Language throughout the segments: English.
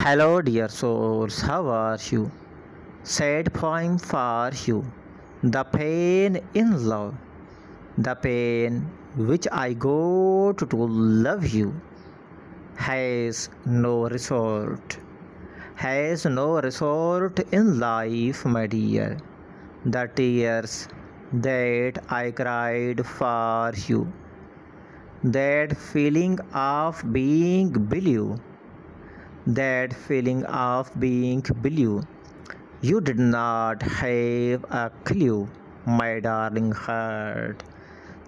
Hello, dear souls, how are you? Sad poem for you. The pain in love, the pain which I got to love you, has no resort, has no resort in life, my dear. The tears that I cried for you, that feeling of being blue that feeling of being blue. You did not have a clue, my darling heart,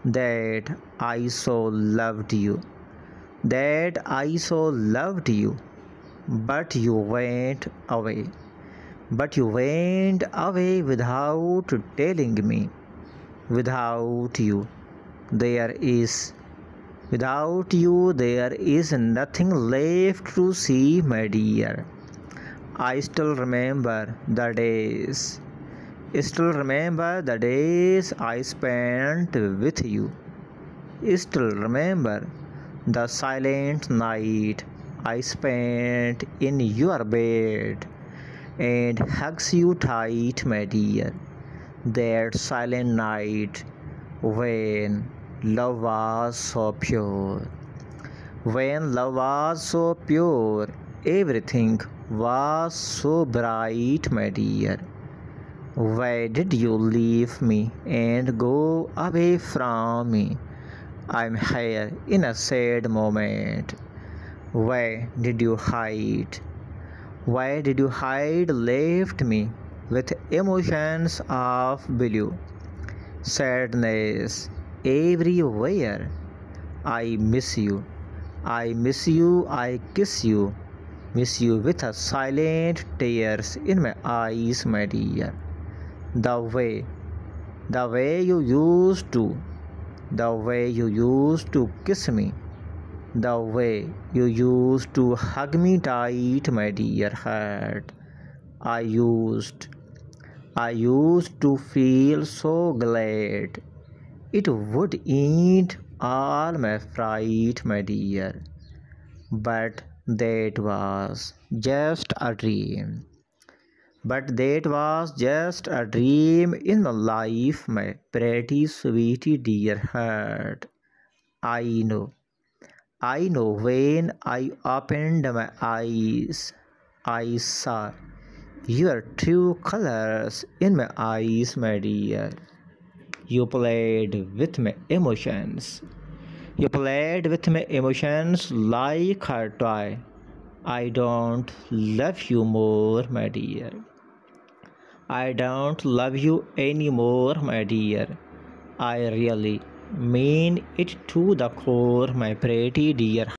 that I so loved you, that I so loved you, but you went away. But you went away without telling me. Without you, there is Without you, there is nothing left to see, my dear. I still remember the days. Still remember the days I spent with you. Still remember the silent night I spent in your bed and hugs you tight, my dear. That silent night when love was so pure. When love was so pure, everything was so bright, my dear. Why did you leave me and go away from me? I'm here in a sad moment. Why did you hide? Why did you hide, left me with emotions of blue, sadness, everywhere. I miss you. I miss you. I kiss you. Miss you with a silent tears in my eyes, my dear. The way, the way you used to, the way you used to kiss me, the way you used to hug me tight, my dear heart. I used, I used to feel so glad it would eat all my fright, my dear. But that was just a dream. But that was just a dream in my life, my pretty sweetie dear heart. I know. I know when I opened my eyes, I saw your true colors in my eyes, my dear. You played with my emotions. You played with my emotions like a toy. I don't love you more, my dear. I don't love you anymore, my dear. I really mean it to the core, my pretty dear